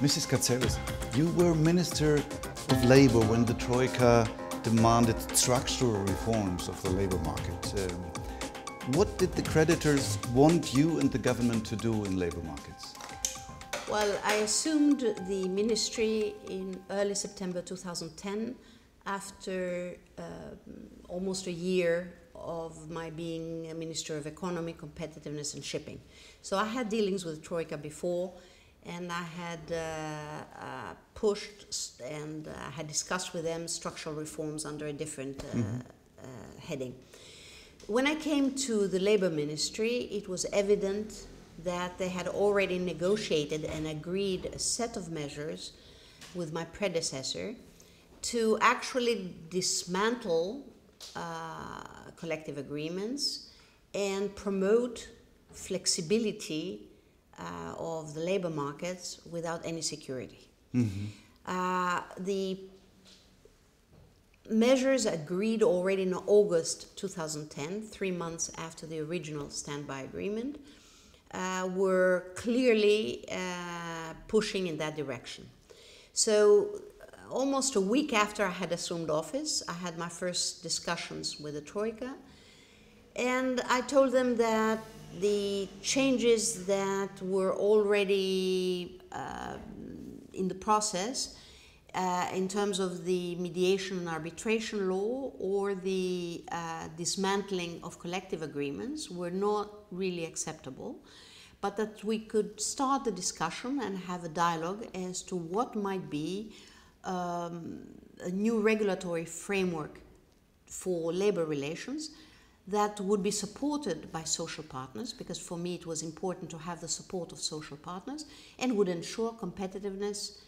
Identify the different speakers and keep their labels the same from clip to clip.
Speaker 1: Mrs. Katseli, you were Minister of Labour when the Troika demanded structural reforms of the labour market. Um, what did the creditors want you and the government to do in labour markets?
Speaker 2: Well, I assumed the ministry in early September 2010 after uh, almost a year of my being a Minister of Economy, Competitiveness and Shipping. So I had dealings with Troika before and I had uh, uh, pushed and uh, had discussed with them structural reforms under a different mm-hmm. heading. When I came to the Labour Ministry, it was evident that they had already negotiated and agreed a set of measures with my predecessor to actually dismantle uh, collective agreements and promote flexibility uh, of the labor markets without any security. Mm-hmm. Uh, the measures agreed already in August 2010, three months after the original standby agreement, uh, were clearly uh, pushing in that direction. So, uh, almost a week after I had assumed office, I had my first discussions with the Troika, and I told them that the changes that were already uh, in the process uh, in terms of the mediation and arbitration law or the uh, dismantling of collective agreements were not really acceptable, but that we could start the discussion and have a dialogue as to what might be um, a new regulatory framework for labor relations that would be supported by social partners, because for me it was important to have the support of social partners, and would ensure competitiveness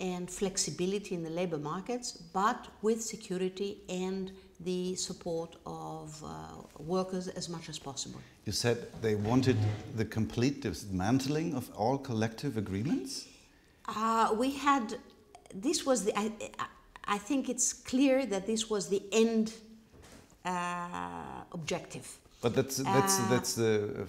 Speaker 2: and flexibility in the labor markets, but with security and the support of uh, workers as much as possible.
Speaker 1: You said they wanted the complete dismantling of all collective agreements?
Speaker 2: Uh, we had, this was the, I, I think it's clear that this was the end uh, objective.
Speaker 1: But that's that's uh, that's the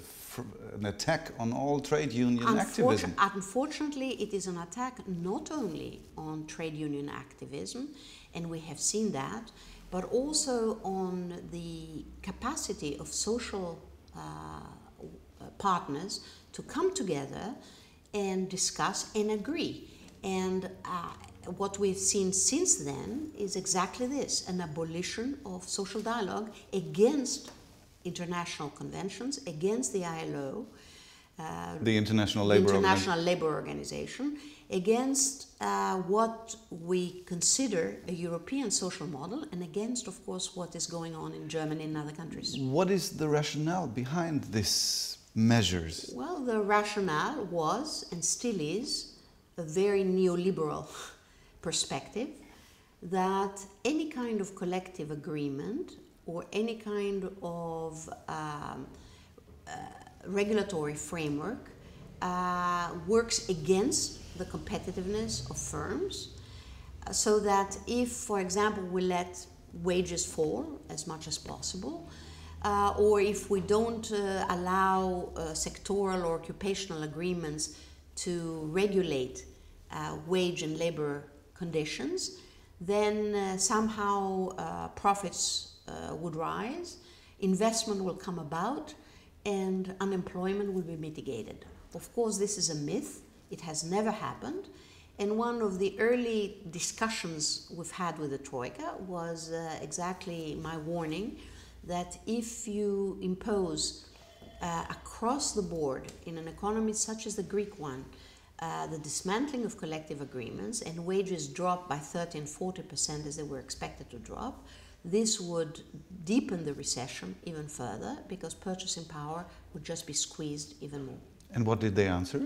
Speaker 1: an attack on all trade union Unfortun activism.
Speaker 2: Unfortunately, it is an attack not only on trade union activism, and we have seen that, but also on the capacity of social uh, partners to come together and discuss and agree. And uh, what we've seen since then is exactly this an abolition of social dialogue against international conventions, against the ILO,
Speaker 1: uh, the International Labor,
Speaker 2: International Labor Organization, against uh, what we consider a European social model, and against, of course, what is going on in Germany and other countries.
Speaker 1: What is the rationale behind these measures?
Speaker 2: Well, the rationale was and still is a very neoliberal perspective that any kind of collective agreement or any kind of um, uh, regulatory framework uh, works against the competitiveness of firms. Uh, so that if, for example, we let wages fall as much as possible, uh, or if we don't uh, allow uh, sectoral or occupational agreements to regulate wage and labor conditions, then uh, somehow uh, profits uh, would rise, investment will come about, and unemployment will be mitigated. Of course, this is a myth, it has never happened. And one of the early discussions we've had with the Troika was uh, exactly my warning that if you impose uh, across the board in an economy such as the Greek one, uh, the dismantling of collective agreements and wages drop by 30 and 40% as they were expected to drop, this would deepen the recession even further because purchasing power would just be squeezed even more.
Speaker 1: And what did they answer?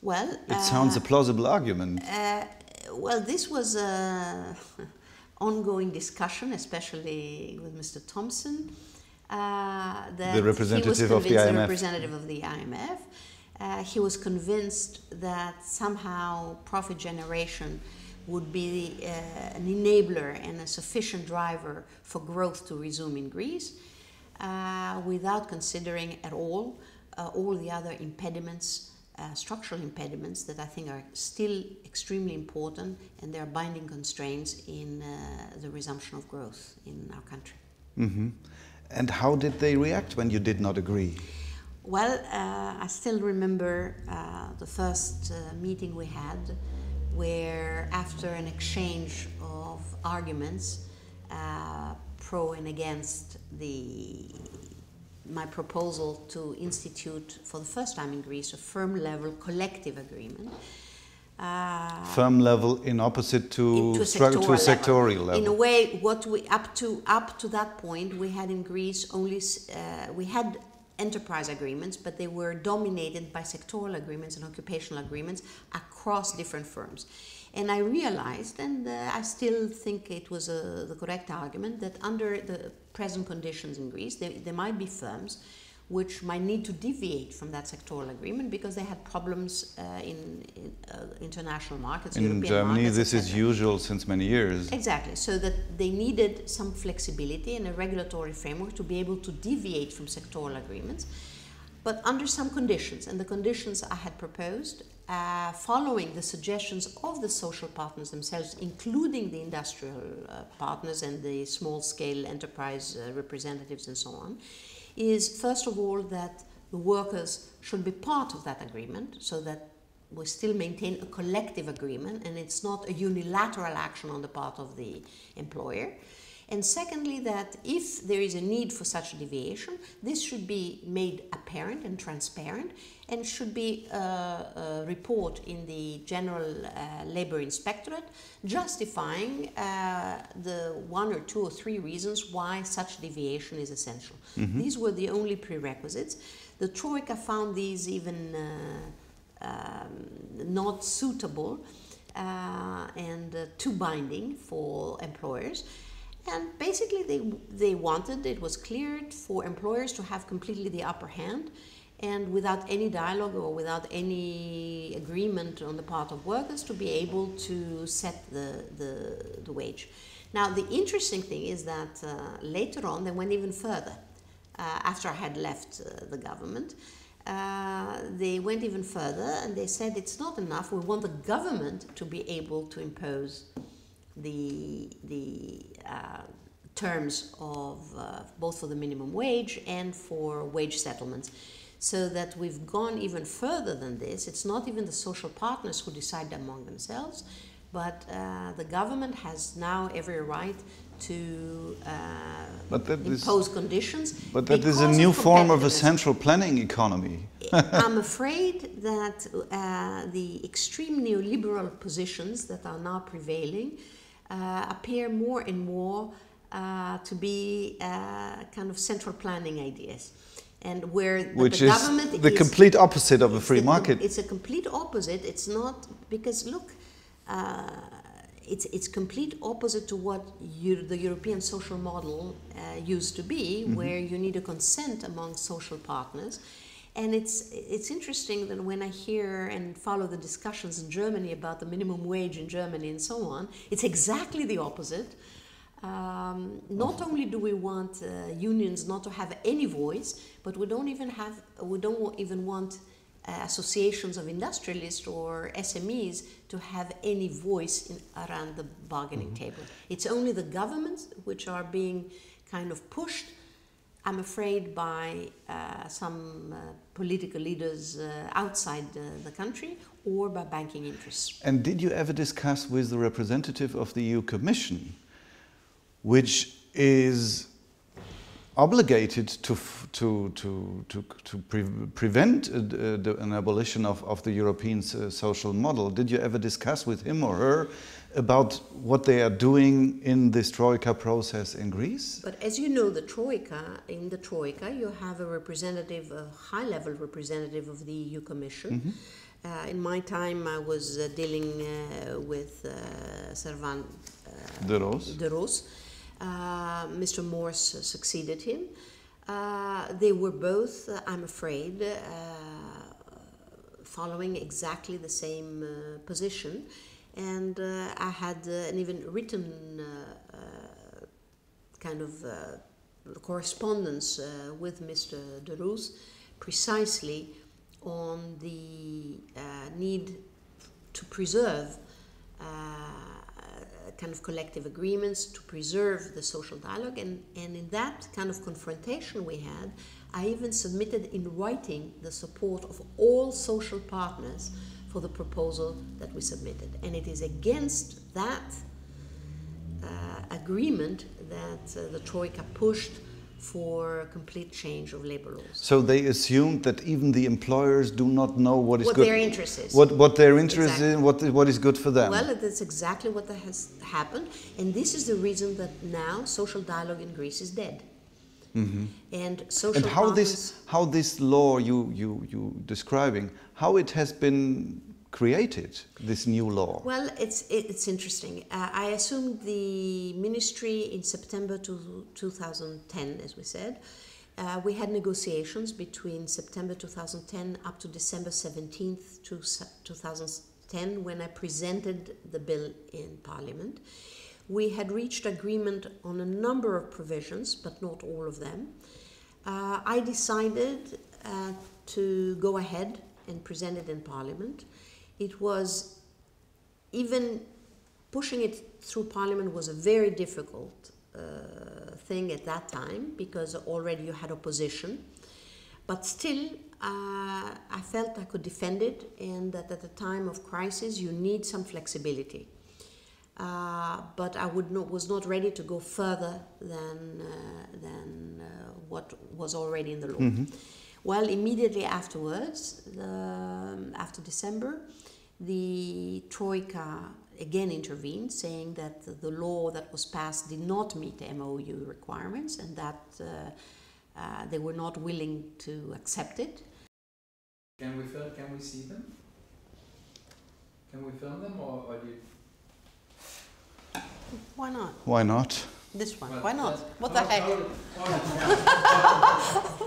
Speaker 2: Well,
Speaker 1: it uh, sounds a plausible argument.
Speaker 2: Uh, well, this was an ongoing discussion, especially with Mr. Thomsen.
Speaker 1: Uh, the representative of the IMF.
Speaker 2: The representative of the IMF uh, he was convinced that somehow profit generation would be uh, an enabler and a sufficient driver for growth to resume in Greece uh, without considering at all uh, all the other impediments uh, structural impediments that I think are still extremely important and they are binding constraints in the resumption of growth in our country.
Speaker 1: Mm-hmm. And how did they react when you did not agree?
Speaker 2: Well, uh, I still remember uh, the first uh, meeting we had, where after an exchange of arguments, uh, pro and against the my proposal to institute for the first time in Greece a firm level collective agreement.
Speaker 1: Uh, firm level in opposite to,
Speaker 2: to, a,
Speaker 1: sectorial, to a sectorial level.
Speaker 2: In a way, what we up to up to that point we had in Greece only uh, we had enterprise agreements, but they were dominated by sectoral agreements and occupational agreements across different firms. And I realized, and uh, I still think it was uh, the correct argument, that under the present conditions in Greece, there, there might be firms which might need to deviate from that sectoral agreement because they had problems uh, in, in uh, international markets.
Speaker 1: In
Speaker 2: European
Speaker 1: Germany,
Speaker 2: markets,
Speaker 1: this is usual since many years.
Speaker 2: Exactly. So that they needed some flexibility in a regulatory framework to be able to deviate from sectoral agreements, but under some conditions. And the conditions I had proposed, uh, following the suggestions of the social partners themselves, including the industrial uh, partners and the small scale enterprise uh, representatives and so on is first of all that the workers should be part of that agreement so that we still maintain a collective agreement and it's not a unilateral action on the part of the employer. And secondly, that if there is a need for such a deviation, this should be made apparent and transparent and should be a, a report in the General uh, Labor Inspectorate justifying uh, the one or two or three reasons why such deviation is essential. Mm-hmm. These were the only prerequisites. The Troika found these even uh, um, not suitable uh, and uh, too binding for employers. And basically, they, they wanted, it was cleared for employers to have completely the upper hand and without any dialogue or without any agreement on the part of workers to be able to set the, the, the wage. Now, the interesting thing is that uh, later on they went even further. Uh, after I had left uh, the government, uh, they went even further and they said it's not enough. We want the government to be able to impose the, the uh, terms of uh, both for the minimum wage and for wage settlements. So that we've gone even further than this. It's not even the social partners who decide among themselves, but uh, the government has now every right to uh, impose is, conditions.
Speaker 1: But that is a new form of a central planning economy.
Speaker 2: I'm afraid that uh, the extreme neoliberal positions that are now prevailing appear more and more uh, to be uh, kind of central planning ideas and where the,
Speaker 1: Which
Speaker 2: the
Speaker 1: is
Speaker 2: government
Speaker 1: the
Speaker 2: is,
Speaker 1: complete opposite of a free market.
Speaker 2: It's a complete opposite. It's not because look, uh, it's it's complete opposite to what you, the European social model uh, used to be, mm-hmm. where you need a consent among social partners. And it's it's interesting that when I hear and follow the discussions in Germany about the minimum wage in Germany and so on, it's exactly the opposite. Um, not only do we want uh, unions not to have any voice, but we don't even have we don't even want uh, associations of industrialists or SMEs to have any voice in, around the bargaining mm-hmm. table. It's only the governments which are being kind of pushed I'm afraid, by uh, some uh, political leaders uh, outside the country or by banking interests.
Speaker 1: And did you ever discuss with the representative of the EU Commission, which is obligated to, to, to, to, to pre prevent uh, the, an abolition of, of the European uh, social model? Did you ever discuss with him or her about what they are doing in this Troika process in Greece?
Speaker 2: But as you know, the Troika, in the Troika, you have a representative, a high level representative of the EU Commission. Mm -hmm. uh, in my time, I was uh, dealing uh, with uh, Servaas
Speaker 1: uh, Deroose.
Speaker 2: De Roos. Uh, Mr. Mors succeeded him. they were both, I'm afraid, following exactly the same position and uh, I had uh, an even written uh, kind of correspondence with Mr. Deroose precisely on the need to preserve kind of collective agreements, to preserve the social dialogue. And, and in that kind of confrontation we had, I even submitted in writing the support of all social partners for the proposal that we submitted. And it is against that uh, agreement that uh, the Troika pushed for complete change of labor laws.
Speaker 1: So they assumed that even the employers do not know what is
Speaker 2: what
Speaker 1: good.
Speaker 2: their interest is.
Speaker 1: What, what their interest
Speaker 2: Exactly.
Speaker 1: is, what, what is good for them.
Speaker 2: Well, that's exactly what has happened, and this is the reason that now social dialogue in Greece is dead. And
Speaker 1: Mm-hmm. and how this, how this law you, you, you describing, how it has been created, this new law.
Speaker 2: Well, it's it, it's interesting. Uh, I assumed the ministry in September to 2010, as we said. Uh, we had negotiations between September 2010 up to December 17th, to 2010, when I presented the bill in Parliament. We had reached agreement on a number of provisions, but not all of them. Uh, I decided uh, to go ahead and present it in Parliament. It was even pushing it through Parliament was a very difficult uh, thing at that time because already you had opposition. But still, uh, I felt I could defend it, and that at a time of crisis, you need some flexibility. Uh, but I would not, was not ready to go further than, uh, than uh, what was already in the law. Well, immediately afterwards, the, um, after December, the Troika again intervened, saying that the, the law that was passed did not meet the MOU requirements and that uh, uh, they were not willing to accept it.
Speaker 3: Can we film? Can we see them? Can we film them, or, or do you?
Speaker 2: Why not?
Speaker 1: Why not?
Speaker 2: This one. Why not? What the
Speaker 3: how-
Speaker 2: heck?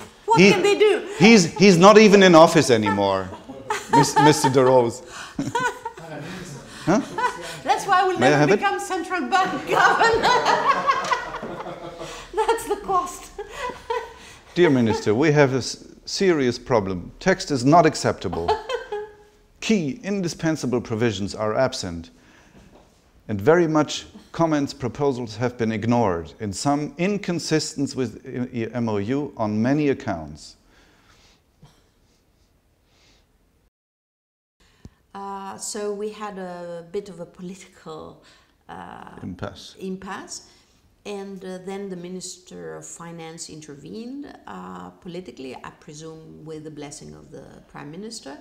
Speaker 2: What
Speaker 1: He-
Speaker 2: can they do?
Speaker 1: He's, he's not even in office anymore, Mr. Deroose.
Speaker 2: That's why we'll
Speaker 1: May
Speaker 2: never
Speaker 1: have it?
Speaker 2: become central bank governor. That's the cost.
Speaker 1: Dear Minister, we have a s- serious problem. Text is not acceptable. Key, indispensable provisions are absent. And very much comments, proposals have been ignored, in some inconsistence with MOU on many accounts.
Speaker 2: Uh, so we had a bit of a political uh,
Speaker 1: Impasse.
Speaker 2: impasse. And uh, then the Minister of Finance intervened uh, politically, I presume with the blessing of the Prime Minister,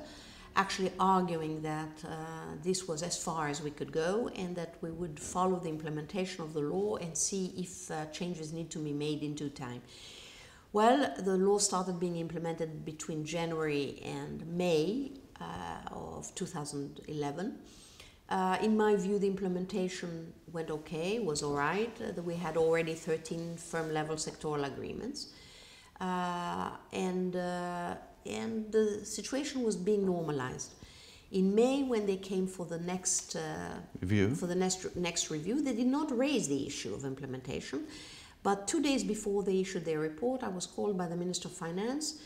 Speaker 2: actually arguing that uh, this was as far as we could go and that we would follow the implementation of the law and see if uh, changes need to be made in due time. Well, the law started being implemented between January and May uh, of 2011. Uh, in my view, the implementation went okay, was all right. Uh, we had already 13 firm level sectoral agreements. Uh, and, and the situation was being normalized. In May, when they came for the next uh,
Speaker 1: Review.
Speaker 2: for the next, next review, they did not raise the issue of implementation. But two days before they issued their report, I was called by the Minister of Finance,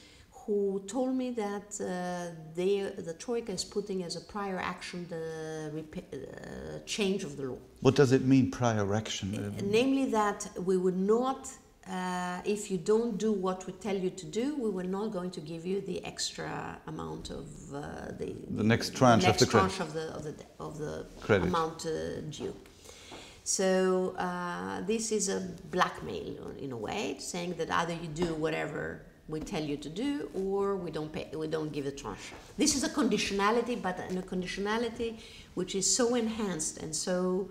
Speaker 2: who told me that uh, they, the Troika is putting as a prior action the uh, change of the law.
Speaker 1: What does it mean, prior action?
Speaker 2: Namely, that we would not, uh, if you don't do what we tell you to do, we were not going to give you the extra amount of uh, the,
Speaker 1: The next tranche of
Speaker 2: next
Speaker 1: the credit.
Speaker 2: tranche of the of the of the
Speaker 1: Credit.
Speaker 2: amount uh, due. So uh, this is a blackmail in a way, saying that either you do whatever we tell you to do, or we don't pay, we don't give a tranche. This is a conditionality, but in a conditionality which is so enhanced and so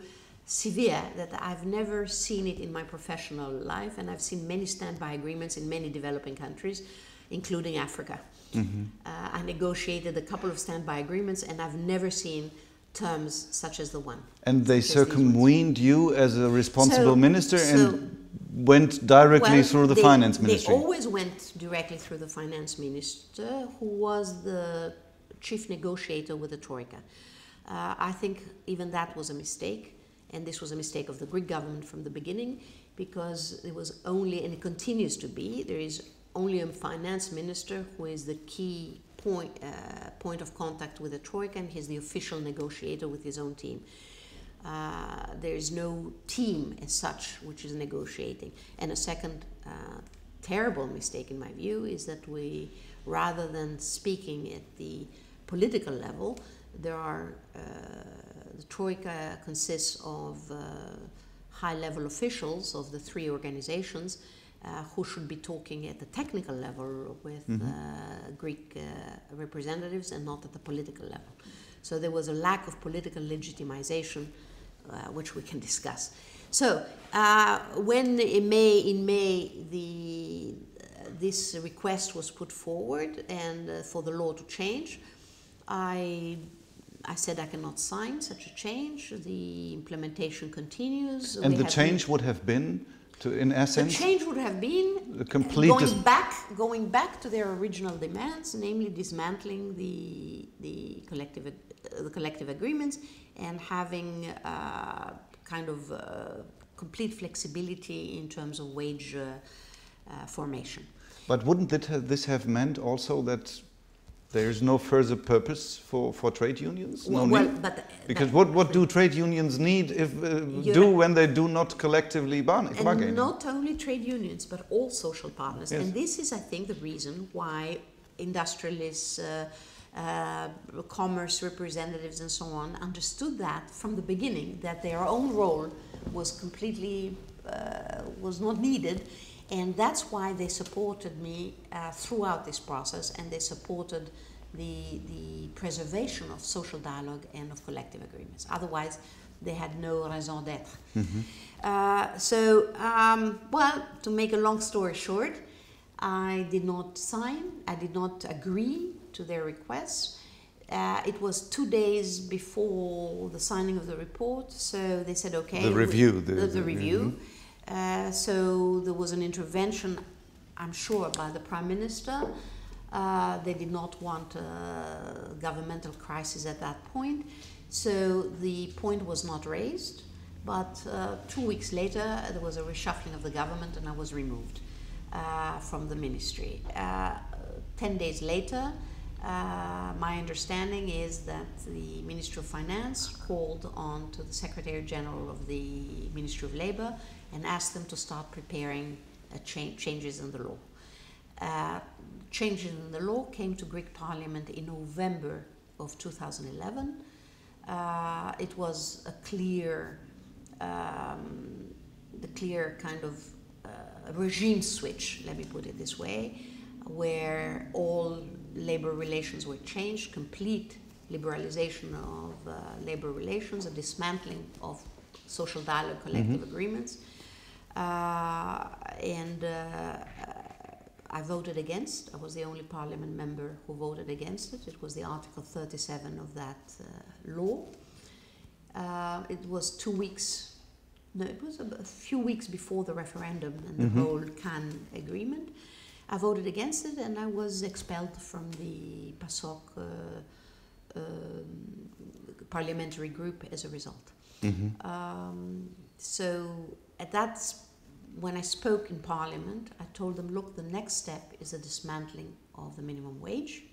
Speaker 2: severe that I've never seen it in my professional life, and I've seen many standby agreements in many developing countries, including Africa. Uh, I negotiated a couple of standby agreements, and I've never seen terms such as the one.
Speaker 1: and they
Speaker 2: Just these ones.
Speaker 1: circumvened you as a responsible
Speaker 2: So-
Speaker 1: minister
Speaker 2: so-
Speaker 1: and went directly
Speaker 2: Well,
Speaker 1: through the
Speaker 2: they-
Speaker 1: finance ministry.
Speaker 2: They always went directly through the finance minister, who was the chief negotiator with the Troika. Uh, I think even that was a mistake, and this was a mistake of the Greek government from the beginning, because it was only, and it continues to be, there is only a finance minister who is the key point, uh, point of contact with the Troika and he's the official negotiator with his own team. Uh, there is no team as such which is negotiating. And a second uh, terrible mistake, in my view, is that we, rather than speaking at the political level, there are uh, the Troika consists of uh, high level officials of the three organizations uh, who should be talking at the technical level with
Speaker 1: Mhm.
Speaker 2: uh, Greek uh, representatives and not at the political level. So there was a lack of political legitimization, uh, which we can discuss. So uh, when in May, in May, the this request was put forward and uh, for the law to change, I I said I cannot sign such a change. The implementation continues.
Speaker 1: And
Speaker 2: They
Speaker 1: the change would have been, to, in
Speaker 2: essence, the change would have been
Speaker 1: the complete.
Speaker 2: going back, going back to their original demands, namely dismantling the the collective uh, the collective agreements and having uh, kind of uh, complete flexibility in terms of wage uh, uh, formation.
Speaker 1: But wouldn't that ha- this have meant also that there is no further purpose for, for trade unions? No
Speaker 2: well,
Speaker 1: need?
Speaker 2: but
Speaker 1: Because what, what do trade unions need if uh, do when they do not collectively bargain?
Speaker 2: and
Speaker 1: bargaining?
Speaker 2: not only trade unions but all social partners
Speaker 1: Yes.
Speaker 2: and this is i think the reason why industrialists uh, uh, commerce representatives and so on understood that from the beginning that their own role was completely uh, was not needed and that's why they supported me uh, throughout this process and they supported the, the preservation of social dialogue and of collective agreements otherwise they had no raison d'etre
Speaker 1: Mhm.
Speaker 2: uh, so, um, well, to make a long story short, I did not sign, I did not agree to their requests. Uh, it was two days before the signing of the report, so they said, okay.
Speaker 1: The
Speaker 2: we-
Speaker 1: review, the-
Speaker 2: The, the
Speaker 1: the-
Speaker 2: review. Uh, so there was an intervention, I'm sure, by the Prime Minister. Uh, they did not want a governmental crisis at that point, so the point was not raised. But uh, two weeks later, there was a reshuffling of the government, and I was removed uh, from the ministry. Uh, Ten days later, uh, my understanding is that the Ministry of Finance called on to the Secretary General of the Ministry of Labour and asked them to start preparing uh, cha- changes in the law. Uh, changes in the law came to Greek Parliament in November of 2011. Uh, it was a clear, um, the clear kind of uh, regime switch, let me put it this way, where all labor relations were changed, complete liberalization of uh, labor relations, a dismantling of social dialogue, collective agreements. Uh, and uh, I voted against. I was the only parliament member who voted against it. It was the Article 37 of that uh, law. Uh, it was two weeks, no, it was a, few weeks before the referendum and the
Speaker 1: Mhm.
Speaker 2: whole Cannes agreement. I voted against it and I was expelled from the PASOK uh, um, parliamentary group as a result.
Speaker 1: Mhm.
Speaker 2: Um, so at that, when I spoke in Parliament, I told them, look, the next step is the dismantling of the minimum wage.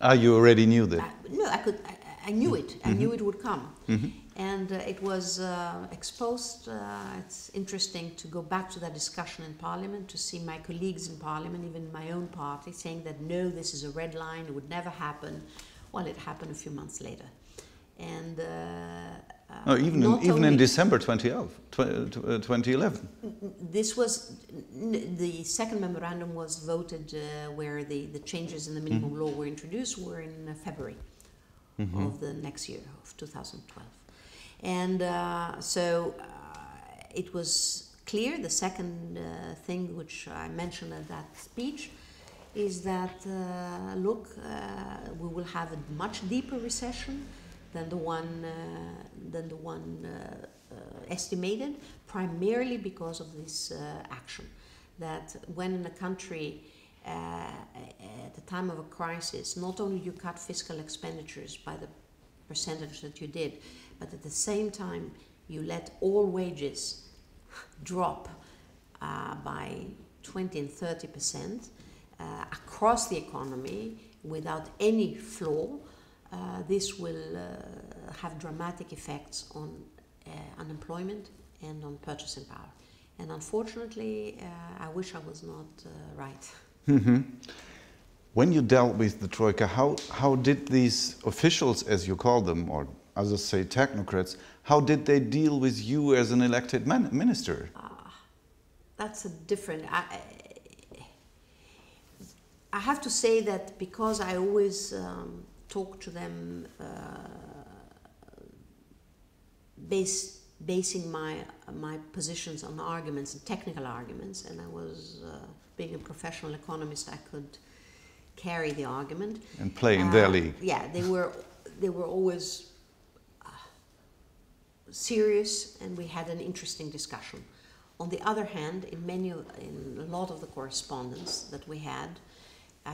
Speaker 1: Ah, you already knew that.
Speaker 2: I, no, I could. I, I knew it. I knew it would come,
Speaker 1: Mhm.
Speaker 2: and uh, it was uh, exposed. Uh, it's interesting to go back to that discussion in Parliament to see my colleagues in Parliament, even my own party, saying that no, this is a red line. It would never happen. Well, it happened a few months later, and. Uh,
Speaker 1: No, even in, even in December 2011. uh, 2011.
Speaker 2: this was the second memorandum was voted uh, where the, the changes in the minimum law were introduced were in uh, February
Speaker 1: Mhm.
Speaker 2: of the next year of 2012 and uh, so uh, it was clear the second uh, thing which I mentioned at that speech is that uh, look uh, we will have a much deeper recession than the one uh, than the one uh, uh, estimated, primarily because of this action. That when in a country at the time of a crisis, not only you cut fiscal expenditures by the percentage that you did, but at the same time you let all wages drop uh, by 20 and 30 percent uh, across the economy without any flaw, uh, this will uh, have dramatic effects on uh, unemployment and on purchasing power. And unfortunately, uh, I wish I was not uh, right.
Speaker 1: Mm-hmm. When you dealt with the Troika, how, how did these officials, as you call them, or others say technocrats, how did they deal with you as an elected man- minister?
Speaker 2: that's a different. I, I have to say that because I always um, talk to them uh, base, basing my, my positions on arguments and technical arguments, and I was, uh, being a professional economist, I could carry the argument.
Speaker 1: And play in their
Speaker 2: Uh,
Speaker 1: league.
Speaker 2: Yeah, they were, they were always uh, serious, and we had an interesting discussion. On the other hand, in many, in a lot of the correspondence that we had,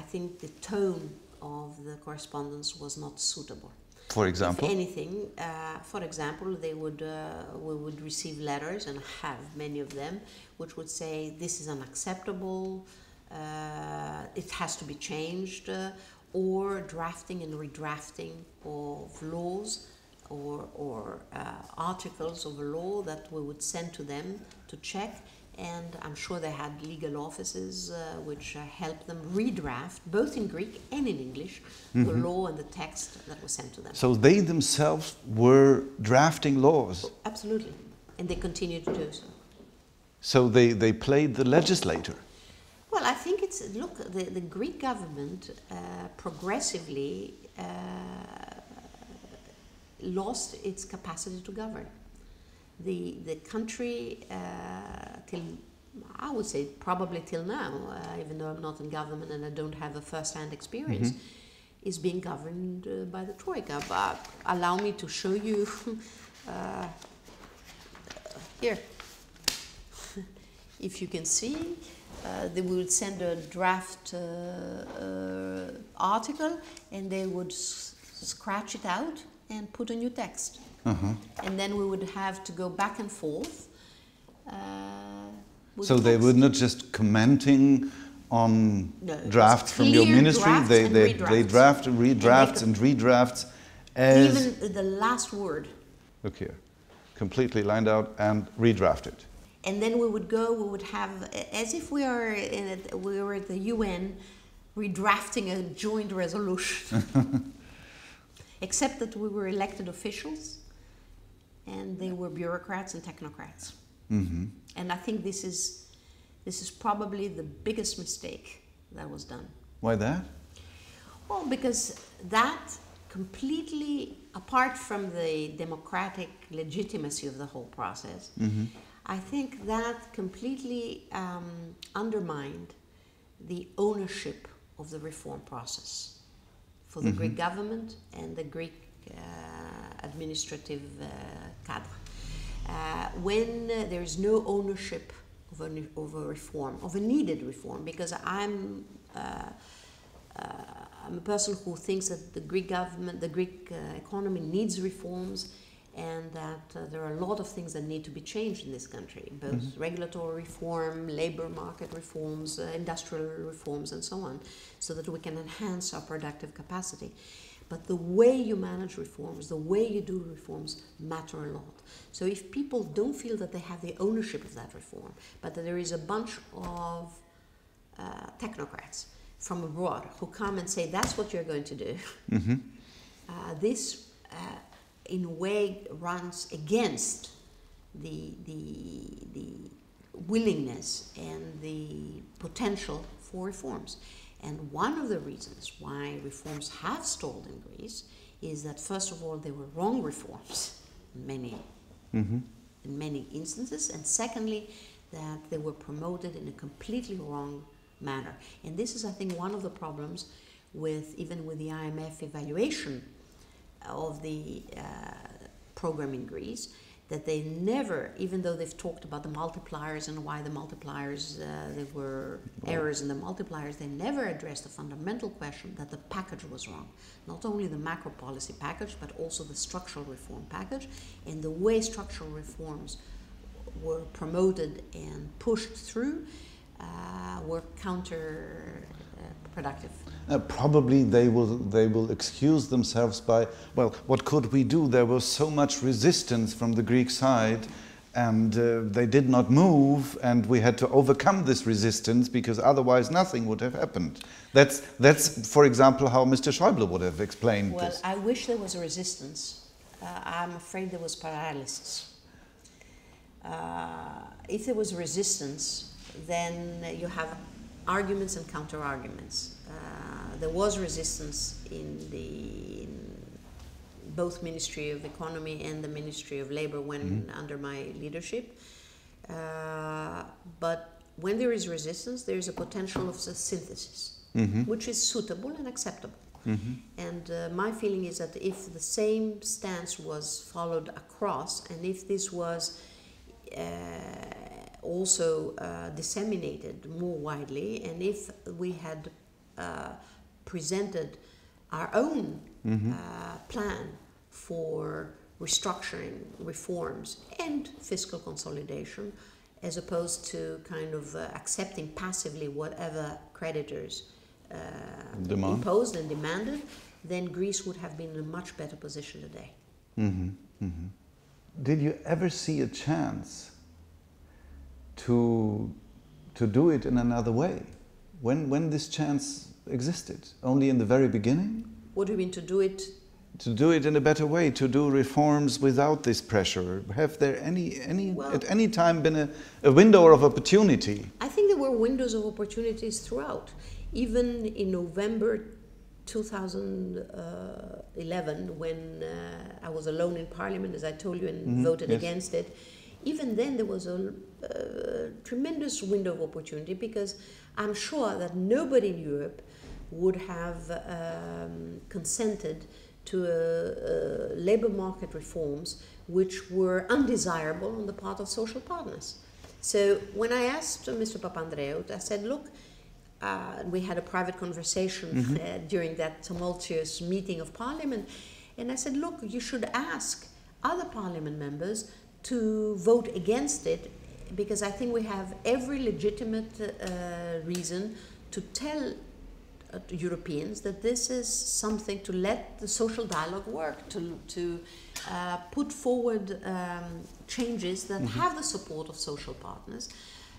Speaker 2: I think the tone of the correspondence was not suitable.
Speaker 1: For example?
Speaker 2: If anything, uh, for example, they would uh, we would receive letters and have many of them, which would say this is unacceptable, uh, it has to be changed, uh, or drafting and redrafting of laws or or uh, articles of a law that we would send to them to check. And I'm sure they had legal offices uh, which uh, helped them redraft, both in Greek and in English, the law and the text that was sent to them.
Speaker 1: So they themselves were drafting laws.
Speaker 2: Absolutely. And they continue to do so.
Speaker 1: So they, they played the legislator.
Speaker 2: Well, I think it's, look, the, the Greek government uh, progressively uh, lost its capacity to govern. The, the country, uh, till, I would say probably till now, uh, even though I'm not in government and I don't have a first hand experience, is being governed uh, by the Troika. But allow me to show you uh, here. if you can see, uh, they would send a draft uh, uh, article and they would s- scratch it out and put a new text.
Speaker 1: Uh-huh.
Speaker 2: And then we would have to go back and forth. Uh,
Speaker 1: So they were not just commenting on
Speaker 2: No,
Speaker 1: drafts from your ministry, they,
Speaker 2: and
Speaker 1: they, they
Speaker 2: redrafts.
Speaker 1: draft and
Speaker 2: And
Speaker 1: redrafts
Speaker 2: could-
Speaker 1: and redrafts as.
Speaker 2: Even the last word.
Speaker 1: Look here. Completely lined out and redrafted.
Speaker 2: And then we would go, we would have, as if we are in a, we were at the UN redrafting a joint resolution. Except that we were elected officials and they were bureaucrats and technocrats.
Speaker 1: hmm
Speaker 2: And I think this is, this is probably the biggest mistake that was done.
Speaker 1: Why that?
Speaker 2: Well, because that completely, apart from the democratic legitimacy of the whole process,
Speaker 1: hmm
Speaker 2: I think that completely um, undermined the ownership of the reform process for the Greek government and the Greek administrative uh, cadre. Uh, when uh, there is no ownership of a, of a reform, of a needed reform, because I'm uh, uh, I'm a person who thinks that the Greek government, the Greek uh, economy needs reforms, and that uh, there are a lot of things that need to be changed in this country, both regulatory reform, labor market reforms, uh, industrial reforms, and so on, so that we can enhance our productive capacity. But the way you manage reforms, the way you do reforms, matter a lot. So if people don't feel that they have the ownership of that reform, but that there is a bunch of uh, technocrats from abroad who come and say that's what you're going to do.
Speaker 1: hmm
Speaker 2: Uh, this, uh, in a way, runs against the, the, the willingness and the potential for reforms. And one of the reasons why reforms have stalled in Greece is that, first of all, they were wrong reforms in many
Speaker 1: hmm
Speaker 2: in many instances, and secondly, that they were promoted in a completely wrong manner. And this is, I think, one of the problems with even with the IMF evaluation of the uh, program in Greece, that they never, even though they've talked about the multipliers and why the multipliers, uh, there were errors in the multipliers, they never addressed the fundamental question that the package was wrong. Not only the macro policy package, but also the structural reform package, and the way structural reforms were promoted and pushed through uh, were counterproductive.
Speaker 1: Uh, probably they will they will excuse themselves by well what could we do? There was so much resistance from the greek side and uh, they did not move and we had to overcome this resistance because otherwise nothing would have happened. That's that's for example how mr schäuble would have explained
Speaker 2: well
Speaker 1: this.
Speaker 2: I wish there was a resistance. Uh, i'm afraid there was paralysis. Uh, if there was resistance then you have arguments and counter arguments uh, there was resistance in the in both Ministry of Economy and the Ministry of Labor when mm-hmm. under my leadership. Uh, but when there is resistance, there is a potential of a synthesis, mm-hmm. which is suitable and acceptable. Mm-hmm. And uh, my feeling is that if the same stance was followed across, and if this was uh, also uh, disseminated more widely, and if we had uh, presented our own mm-hmm. uh, plan for restructuring, reforms, and fiscal consolidation, as opposed to kind of uh, accepting passively whatever creditors uh, imposed and demanded, then Greece would have been in a much better position today. Mm-hmm.
Speaker 1: Mm-hmm. Did you ever see a chance to, to do it in another way? When, when this chance existed? Only in the very beginning?
Speaker 2: What do you mean to do it?
Speaker 1: To do it in a better way, to do reforms without this pressure. Have there any, any well, at any time been a, a window of opportunity?
Speaker 2: I think there were windows of opportunities throughout. Even in November 2011, when uh, I was alone in Parliament, as I told you, and mm -hmm, voted yes. against it, even then there was a, a tremendous window of opportunity because I'm sure that nobody in Europe would have um, consented to a, a labor market reforms which were undesirable on the part of social partners. So when I asked Mr. Papandreou, I said, look, uh, we had a private conversation mm-hmm. uh, during that tumultuous meeting of parliament, and I said, look, you should ask other parliament members to vote against it because I think we have every legitimate uh, reason to tell uh, Europeans that this is something to let the social dialogue work, to, to uh, put forward um, changes that mm-hmm. have the support of social partners,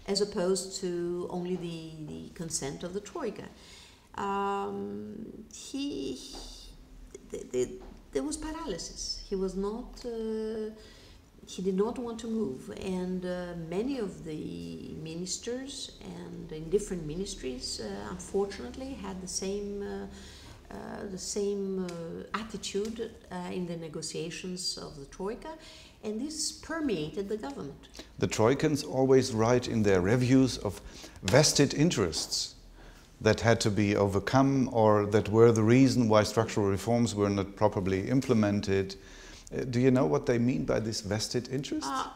Speaker 2: as opposed to only the, the consent of the Troika. Um, he, he the, the, there was paralysis. He was not. Uh, he did not want to move, and uh, many of the ministers and in different ministries, uh, unfortunately, had the same. Uh, uh the same attitude in the negotiations of the Troika, and this permeated the government.
Speaker 1: The Troikans always write in their reviews of vested interests that had to be overcome or that were the reason why structural reforms were not properly implemented. Uh, do you know what they mean by this vested interest? Uh,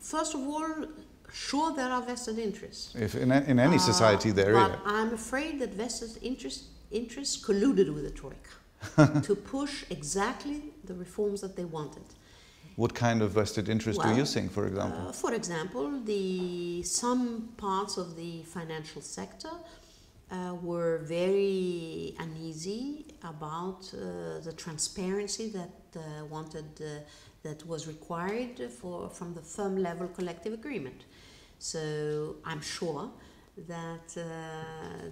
Speaker 2: first of all, sure there are vested interests.
Speaker 1: If in, a, in any uh, society there
Speaker 2: but
Speaker 1: is.
Speaker 2: I'm afraid that vested interest, interests colluded with the Troika to push exactly the reforms that they wanted.
Speaker 1: What kind of vested interest well, do you think, for example?
Speaker 2: Uh, for example, the some parts of the financial sector uh, were very uneasy about uh, the transparency that wanted uh, that was required for from the firm level collective agreement. So I'm sure that uh,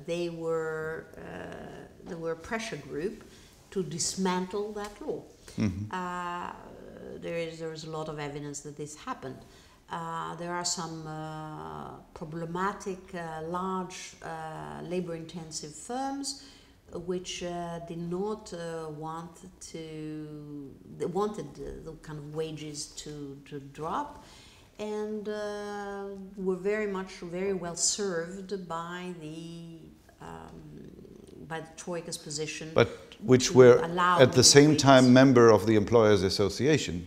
Speaker 2: they were uh, there were a pressure group to dismantle that law. Mm-hmm. there is there is a lot of evidence that this happened. Uh, there are some uh, problematic, uh, large, uh, labor intensive firms which uh, did not want to, they wanted the kind of wages to, to drop and were very much, very well served by the, um, by the Troika's position.
Speaker 1: But which were at the same time member of the Employers Association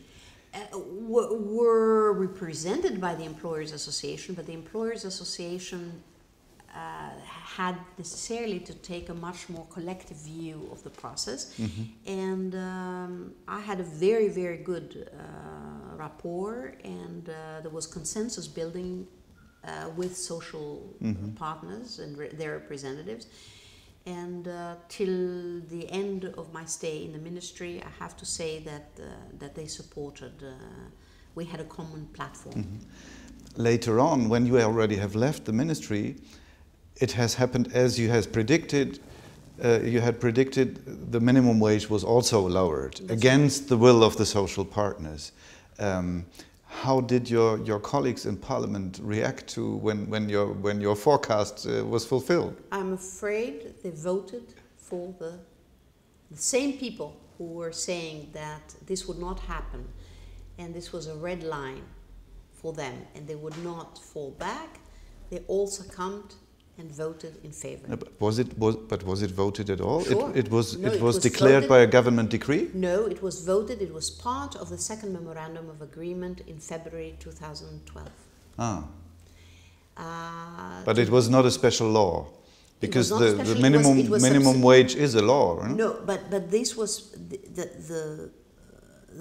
Speaker 2: were represented by the Employers Association, but the Employers Association uh, had necessarily to take a much more collective view of the process. Mm-hmm. And um, I had a very, very good uh, rapport, and uh, there was consensus building uh, with social
Speaker 1: Mhm.
Speaker 2: partners and re- their representatives. And uh, till the end of my stay in the ministry, I have to say that uh, that they supported. Uh, we had a common platform.
Speaker 1: Later on, when you already have left the ministry, it has happened as you has predicted. Uh, you had predicted the minimum wage was also lowered
Speaker 2: That's
Speaker 1: against the will of the social partners. Um, how did your, your colleagues in parliament react to when, when, your, when your forecast uh, was fulfilled?
Speaker 2: I'm afraid they voted for the, the same people who were saying that this would not happen and this was a red line for them and they would not fall back. They all succumbed and voted in favor.
Speaker 1: Uh, but Was it, was, but was it voted at all?
Speaker 2: Sure.
Speaker 1: It, it was,
Speaker 2: No,
Speaker 1: it
Speaker 2: it
Speaker 1: was
Speaker 2: was
Speaker 1: declared
Speaker 2: voted-
Speaker 1: by a government decree?
Speaker 2: No, it was voted, it was part of the second memorandum of agreement in February 2012.
Speaker 1: Ah.
Speaker 2: Uh,
Speaker 1: But it was not a special law, because the, the minimum
Speaker 2: it was
Speaker 1: minimum wage is a law. Right?
Speaker 2: No, but but this was the the the,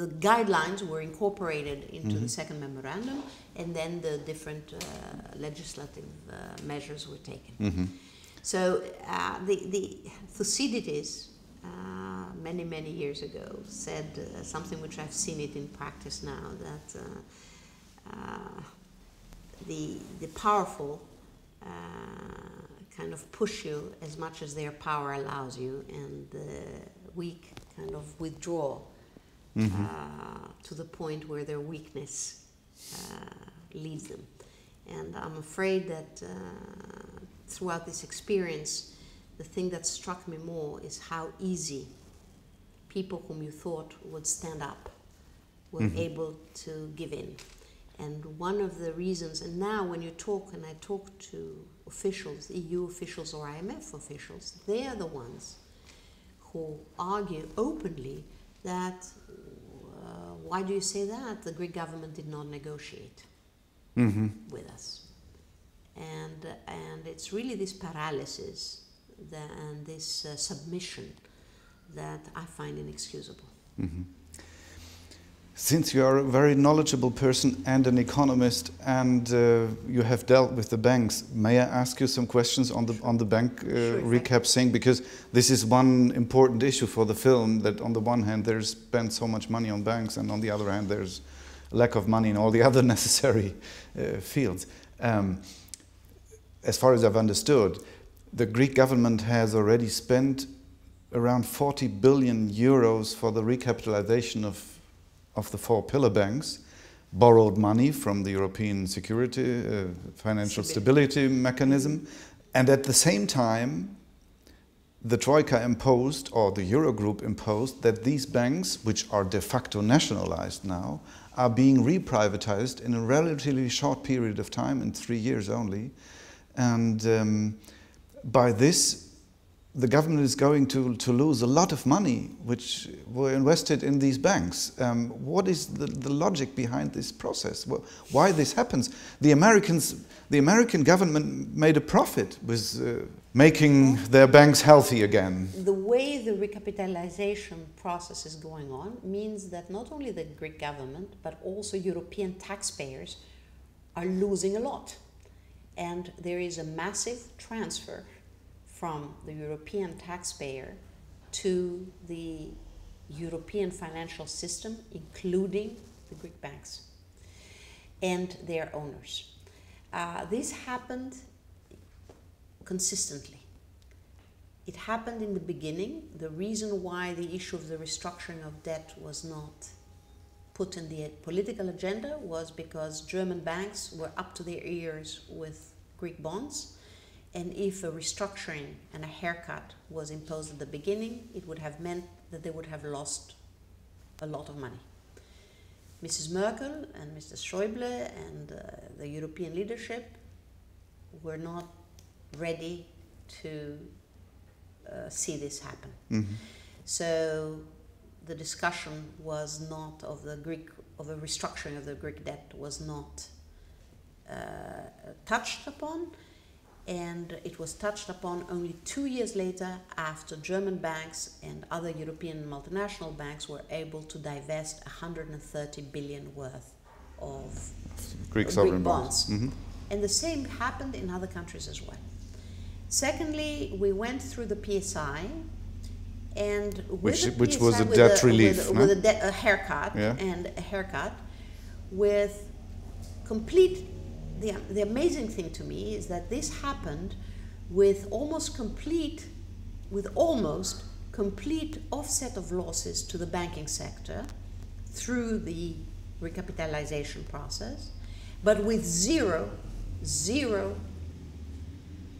Speaker 2: the guidelines were incorporated into the second memorandum, and then the different uh, legislative uh, measures were taken.
Speaker 1: Mhm.
Speaker 2: So uh, the the Thucydides, uh, many many years ago, said uh, something which I've seen it in practice now that. Uh, uh, the, the powerful uh, kind of push you as much as their power allows you, and the weak kind of withdraw
Speaker 1: Mhm.
Speaker 2: uh, to the point where their weakness uh, leads them. And I'm afraid that uh, throughout this experience, the thing that struck me more is how easy people whom you thought would stand up were
Speaker 1: Mhm.
Speaker 2: able to give in. And one of the reasons, and now when you talk, and I talk to officials, EU officials or IMF officials, they are the ones who argue openly that why do you say that? The Greek government did not negotiate
Speaker 1: Mhm.
Speaker 2: with us. And, and it's really this paralysis and this uh, submission that I find inexcusable.
Speaker 1: Mhm. Since you are a very knowledgeable person and an economist, and uh, you have dealt with the banks, may I ask you some questions on the on the bank uh,
Speaker 2: Sure
Speaker 1: recap thing? Because this is one important issue for the film. That on the one hand, there's spent so much money on banks, and on the other hand, there's lack of money in all the other necessary uh, fields. Um, as far as I've understood, the Greek government has already spent around 40 billion euros for the recapitalization of, of the four pillar banks, borrowed money from the European Security, uh, Financial Stability Mechanism, and at the same time, the Troika imposed, or the Eurogroup imposed, that these banks, which are de facto nationalized now, are being reprivatized in a relatively short period of time, in three years only. And um, by this, the government is going to, to lose a lot of money which were invested in these banks. Um, what is the, the logic behind this process? Wh- Why this happens? The Americans, the American government made a profit with uh, making their banks healthy again.
Speaker 2: The way the recapitalization process is going on means that not only the Greek government, but also European taxpayers are losing a lot. And there is a massive transfer from the European taxpayer to the European financial system, including the Greek banks and their owners. Uh, this happened consistently. It happened in the beginning. The reason why the issue of the restructuring of debt was not put in the political agenda was because German banks were up to their ears with Greek bonds. And if a restructuring and a haircut was imposed at the beginning, it would have meant that they would have lost a lot of money. Mrs. Merkel and Mr. Schäuble and uh, the European leadership were not ready to uh, see this happen.
Speaker 1: Mhm.
Speaker 2: So the discussion was not of the Greek of a restructuring of the Greek debt was not uh, touched upon, and it was touched upon only two years later after German banks and other European multinational banks were able to divest 130 billion worth of
Speaker 1: Greek
Speaker 2: Greek
Speaker 1: sovereign
Speaker 2: bonds.
Speaker 1: bonds. Mhm.
Speaker 2: And the same happened in other countries as well. Secondly, we went through the PSI, and
Speaker 1: Which- which was a debt
Speaker 2: a,
Speaker 1: relief,
Speaker 2: with, a-
Speaker 1: no?
Speaker 2: with a, a haircut
Speaker 1: Yeah.
Speaker 2: and a haircut, with complete. The, the amazing thing to me is that this happened with almost complete, with almost complete offset of losses to the banking sector through the recapitalization process, but with zero, zero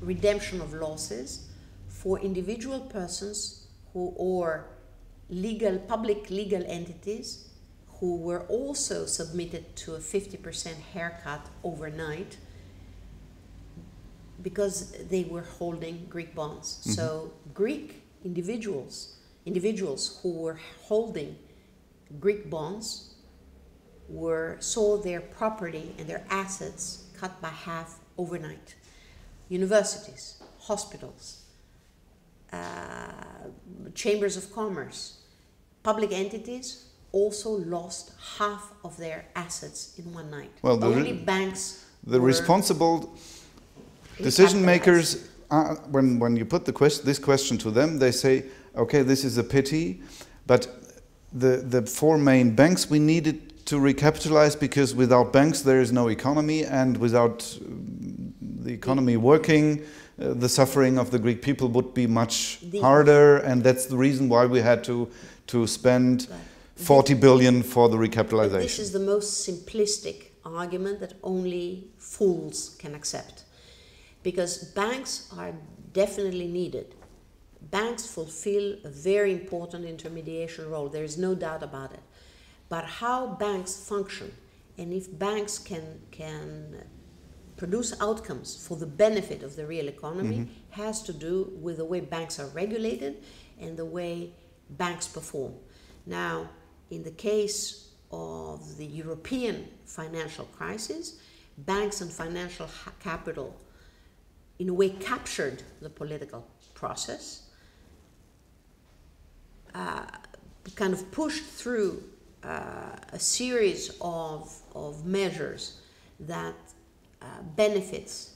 Speaker 2: redemption of losses for individual persons who or legal public legal entities who were also submitted to a 50% haircut overnight because they were holding Greek bonds. So Greek individuals, individuals who were holding Greek bonds were saw their property and their assets cut by half overnight. Universities, hospitals, uh, chambers of commerce, public entities also lost half of their assets in one night.
Speaker 1: Well, the
Speaker 2: Only banks.
Speaker 1: The responsible decision makers, are, when, when you put the quest, this question to them, they say, okay, this is a pity, but the, the four main banks we needed to recapitalize because without banks there is no economy, and without um, the economy working, uh, the suffering of the Greek people would be much
Speaker 2: The-
Speaker 1: harder, and that's the reason why we had to, to spend
Speaker 2: Right.
Speaker 1: 40 billion for the recapitalization.
Speaker 2: This is the most simplistic argument that only fools can accept. Because banks are definitely needed. Banks fulfill a very important intermediation role, there is no doubt about it. But how banks function and if banks can, can produce outcomes for the benefit of the real economy mm-hmm. has to do with the way banks are regulated and the way banks perform. Now, in the case of the European financial crisis, banks and financial capital, in a way, captured the political process, uh, kind of pushed through uh, a series of, of measures that uh, benefits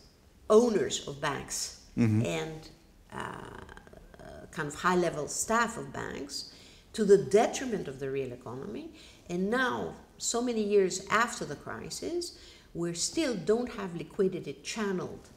Speaker 2: owners of banks and uh, uh, kind of high level staff of banks to the detriment of the real economy. And now, so many years after the crisis, we still don't have liquidity channeled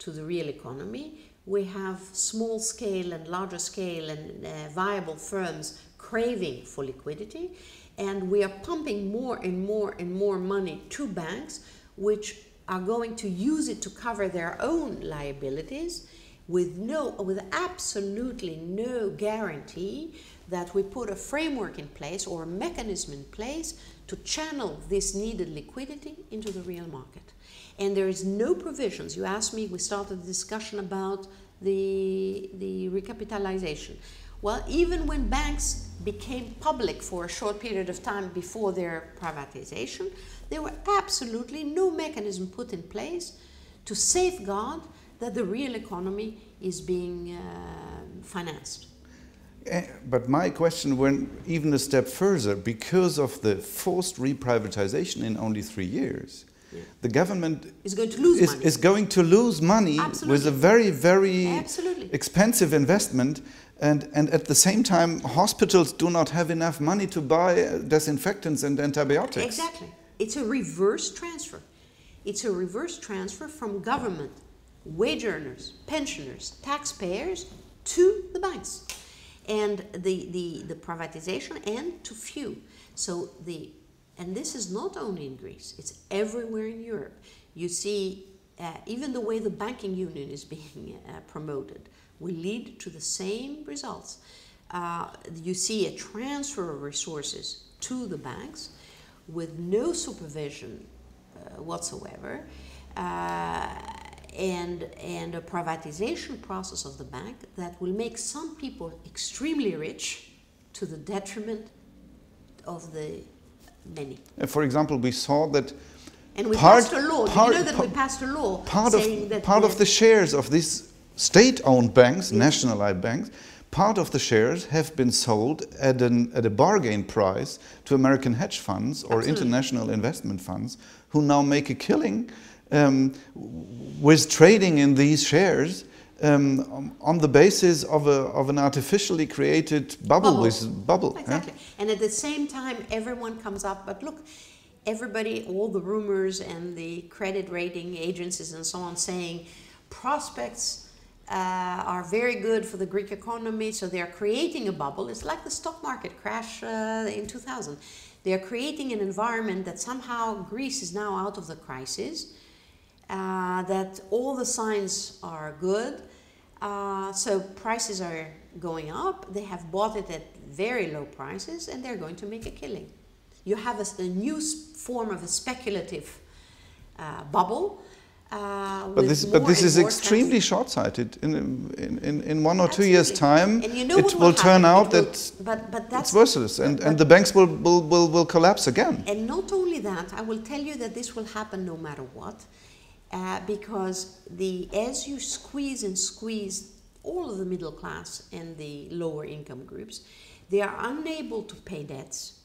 Speaker 2: to the real economy. We have small scale and larger scale and uh, viable firms craving for liquidity, and we are pumping more and more and more money to banks, which are going to use it to cover their own liabilities with no with absolutely no guarantee that we put a framework in place or a mechanism in place to channel this needed liquidity into the real market. And there is no provisions. You asked me we started the discussion about the the recapitalization. Well even when banks became public for a short period of time before their privatization there were absolutely no mechanism put in place to safeguard that the real economy is being uh, financed.
Speaker 1: Eh, But my question went even a step further. Because of the forced reprivatization in only three years,
Speaker 2: Yeah.
Speaker 1: the government
Speaker 2: Is going to lose
Speaker 1: is,
Speaker 2: money.
Speaker 1: is going to lose money with a very, very
Speaker 2: Absolutely.
Speaker 1: expensive investment. And, and at the same time, hospitals do not have enough money to buy uh, disinfectants and antibiotics.
Speaker 2: Exactly. It's a reverse transfer. It's a reverse transfer from government, wage earners, pensioners, taxpayers to the banks. And the, the, the privatization and to few. So the and this is not only in Greece, it's everywhere in Europe. You see, uh, even the way the banking union is being uh, promoted will lead to the same results. Uh, you see a transfer of resources to the banks with no supervision uh, whatsoever, uh, and and a privatization process of the bank that will make some people extremely rich to the detriment of the many.
Speaker 1: Uh, For example, we saw that
Speaker 2: And we
Speaker 1: Part-
Speaker 2: passed a law.
Speaker 1: part-
Speaker 2: you know that we passed a law
Speaker 1: part
Speaker 2: saying
Speaker 1: of
Speaker 2: that
Speaker 1: part of the shares of these state-owned banks, nationalized banks, part of the shares have been sold at an at a bargain price to American hedge funds or
Speaker 2: Absolutely.
Speaker 1: international investment funds, who now make a killing um, was trading in these shares um, on the basis of, a, of an artificially created bubble.
Speaker 2: Bubble.
Speaker 1: This bubble.
Speaker 2: Exactly. And at the same time, everyone comes up, but look, everybody, all the rumors and the credit rating agencies and so on saying prospects uh, are very good for the Greek economy, so they're creating a bubble. It's like the stock market crash uh, in 2000. They're creating an environment that somehow Greece is now out of the crisis, uh, that all the signs are good. Uh, so prices are going up. They have bought it at very low prices, and they're going to make a killing. You have a new form of a speculative uh, bubble. Uh,
Speaker 1: But this, but this is extremely short-sighted. In, in, in, in one or two years' time,
Speaker 2: you know
Speaker 1: it
Speaker 2: what
Speaker 1: will turn out
Speaker 2: It will-
Speaker 1: that
Speaker 2: but, but that's
Speaker 1: it's worthless, and, and the banks will, will, will, will collapse again.
Speaker 2: And not only that, I will tell you that this will happen no matter what, uh, because the as you squeeze and squeeze all of the middle class and the lower income groups, they are unable to pay debts.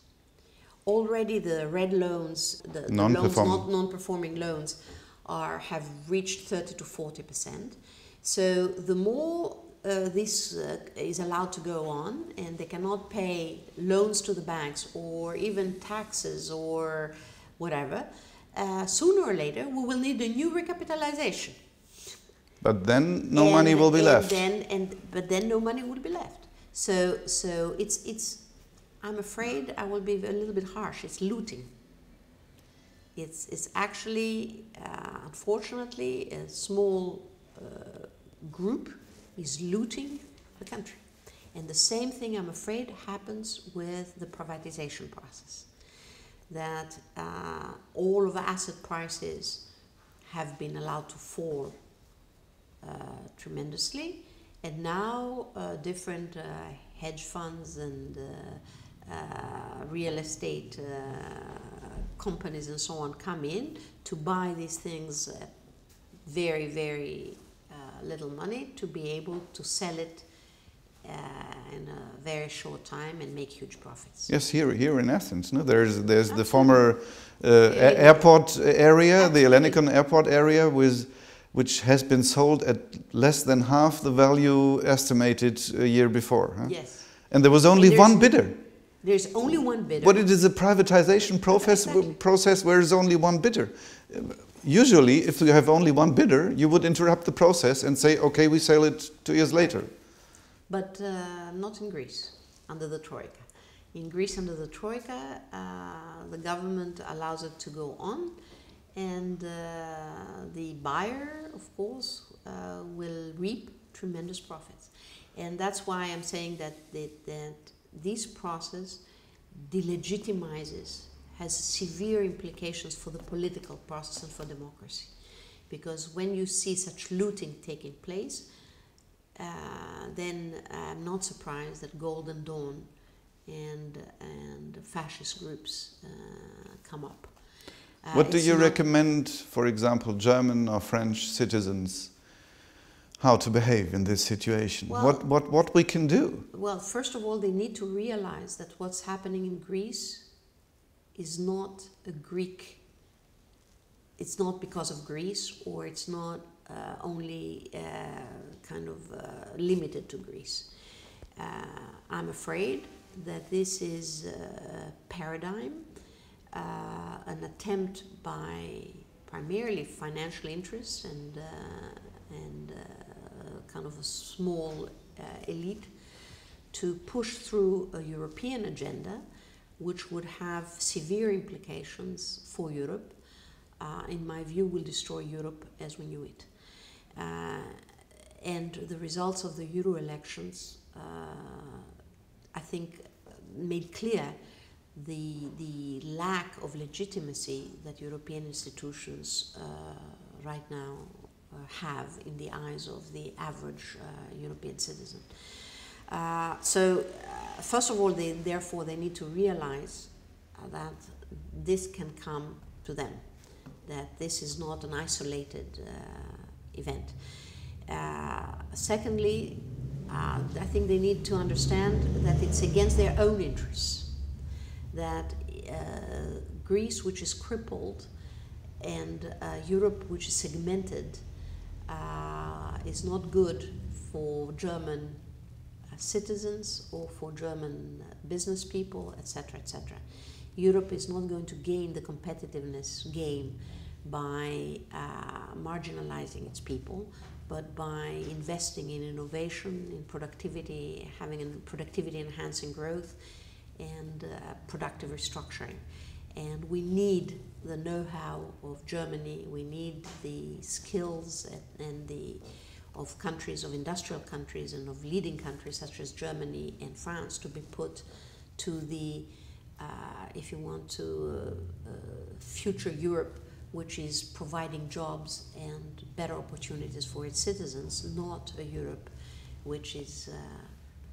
Speaker 2: Already, the red loans, the, the loans, not non-performing loans, are have reached 30 to 40 percent. So the more uh, this uh, is allowed to go on, and they cannot pay loans to the banks or even taxes or whatever, uh, sooner or later we will need a new recapitalization.
Speaker 1: But then no
Speaker 2: And-
Speaker 1: money will be left.
Speaker 2: Then, and but then no money will be left. So so it's it's. I'm afraid I will be a little bit harsh. It's looting. It's it's actually uh, unfortunately a small uh, group is looting the country, and the same thing I'm afraid happens with the privatization process. That uh, all of asset prices have been allowed to fall uh, tremendously. And now uh, different uh, hedge funds and uh, uh, real estate companies and so on come in to buy these things at very, very little money to be able to sell it uh, in a very short time and make huge profits.
Speaker 1: Yes, here, here in Athens, no, there's there's the former uh, airport area, the
Speaker 2: Absolutely.
Speaker 1: Ellenikon airport area, with which has been sold at less than half the value estimated a year before. huh?
Speaker 2: Yes.
Speaker 1: And there was only
Speaker 2: there's-
Speaker 1: one bidder.
Speaker 2: There's only one bidder.
Speaker 1: But it is a privatization process,
Speaker 2: Exactly.
Speaker 1: process where there's only one bidder. Usually, if you have only one bidder, you would interrupt the process and say, okay, we sell it two years later.
Speaker 2: But uh, not in Greece, under the Troika. In Greece, under the Troika, uh, the government allows it to go on, and uh, the buyer, of course, uh, will reap tremendous profits. And that's why I'm saying that, that, that this process delegitimizes, has severe implications for the political process and for democracy. Because when you see such looting taking place, then I'm not surprised that Golden Dawn and and fascist groups uh, come up. Uh,
Speaker 1: what do you recommend, for example, German or French citizens, how to behave in this situation?
Speaker 2: Well-
Speaker 1: what, what, what we can do?
Speaker 2: Well, first of all, they need to realize that what's happening in Greece is not a Greek. It's not because of Greece, or it's not uh, only uh, kind of uh, limited to Greece. Uh, I'm afraid that this is a paradigm, uh, an attempt by primarily financial interests and uh, and uh, kind of a small uh, elite to push through a European agenda which would have severe implications for Europe. Uh, in my view, will destroy Europe as we knew it. Uh, and the results of the Euro elections, uh, I think, made clear the, the lack of legitimacy that European institutions uh, right now have in the eyes of the average European citizen. Uh, so, uh, first of all, they, therefore, they need to realize uh, that this can come to them, that this is not an isolated event. Uh, secondly, uh, I think they need to understand that it's against their own interests, that uh, Greece, which is crippled, and uh, Europe, which is segmented, uh, is not good for German citizens or for German business people, etc., etc. Europe is not going to gain the competitiveness game by uh, marginalizing its people, but by investing in innovation, in productivity, having a productivity enhancing growth, and uh, productive restructuring. And we need the know how of Germany, we need the skills and, the of countries, of industrial countries, and of leading countries such as Germany and France to be put to the, uh, if you want to, uh, uh, future Europe, which is providing jobs and better opportunities for its citizens, not a Europe which is uh,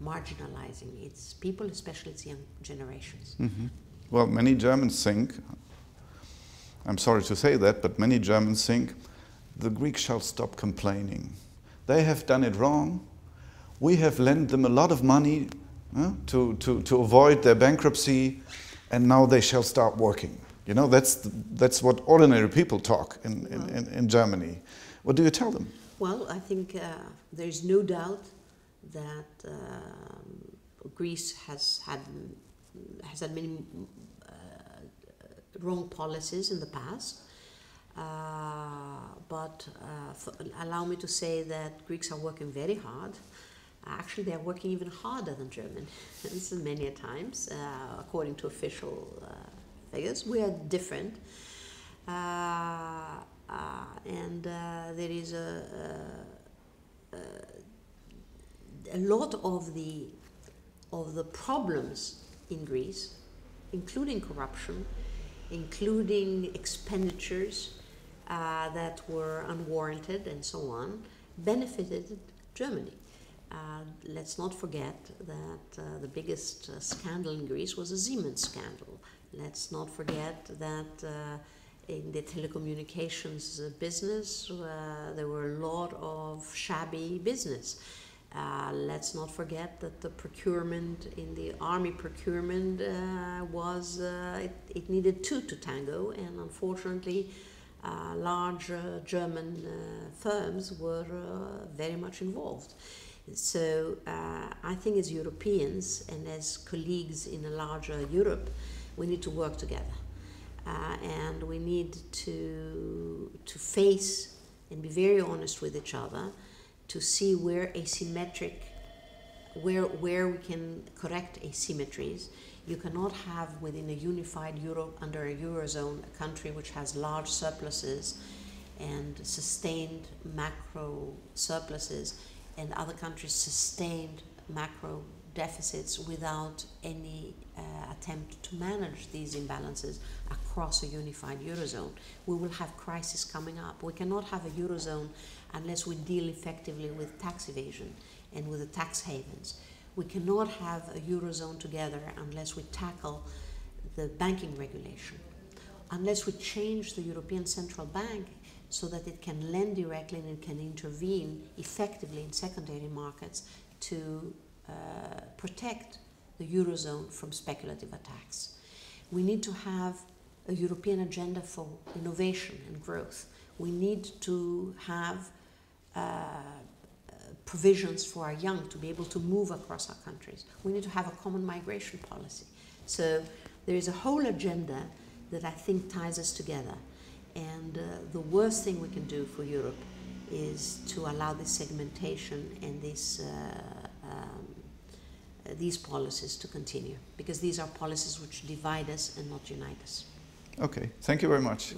Speaker 2: marginalizing its people, especially its young generations.
Speaker 1: Mm-hmm. Well, many Germans think, I'm sorry to say that, but many Germans think the Greeks shall stop complaining. They have done it wrong. We have lent them a lot of money uh, to, to, to avoid their bankruptcy, and now they shall start working. You know, that's, that's what ordinary people talk in, in, in, in, Germany. What do you tell them?
Speaker 2: Well, I think uh, there's no doubt that uh, Greece has had, has had many uh, wrong policies in the past. Uh, but uh, allow me to say that Greeks are working very hard. Actually, they're working even harder than German. many times, uh, according to official figures. We are different. Uh, uh, and uh, there is a, a, a, lot of the of the problems in Greece, including corruption, including expenditures uh, that were unwarranted and so on, benefited Germany. Uh, let's not forget that uh, the biggest scandal in Greece was the Siemens scandal. Let's not forget that uh, in the telecommunications business, uh, there were a lot of shabby business. Uh, let's not forget that the procurement in the army procurement uh, was, uh, it, it, needed two to tango, and unfortunately, uh, large German firms were very much involved. So I think as Europeans and as colleagues in a larger Europe, we need to work together. Uh, and we need to, to face and be very honest with each other to see where asymmetric, where, where we can correct asymmetries. You cannot have within a unified euro, under a eurozone, a country which has large surpluses and sustained macro surpluses, and other countries sustained macro deficits without any uh, attempt to manage these imbalances across a unified eurozone. We will have crises coming up. We cannot have a eurozone unless we deal effectively with tax evasion and with the tax havens. We cannot have a eurozone together unless we tackle the banking regulation, unless we change the European Central Bank so that it can lend directly and it can intervene effectively in secondary markets to protect the Eurozone from speculative attacks. We need to have a European agenda for innovation and growth. We need to have uh, provisions for our young to be able to move across our countries. We need to have a common migration policy. So there is a whole agenda that I think ties us together. And uh, the worst thing we can do for Europe is to allow this segmentation and this uh, um, these policies to continue because these are policies which divide us and not unite us.
Speaker 1: Okay, thank you very much.